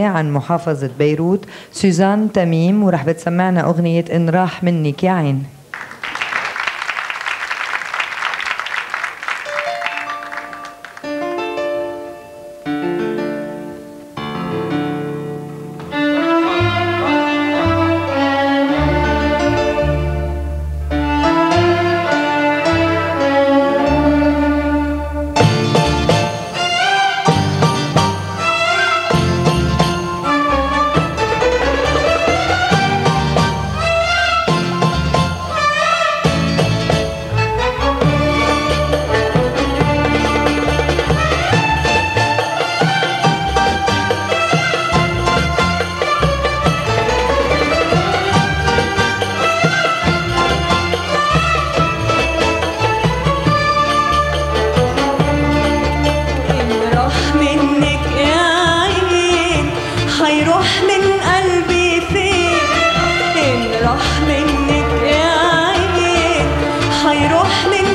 عن محافظة بيروت سوزان تميم ورح بتسمعنا أغنية إن راح منك يا عين خير أهل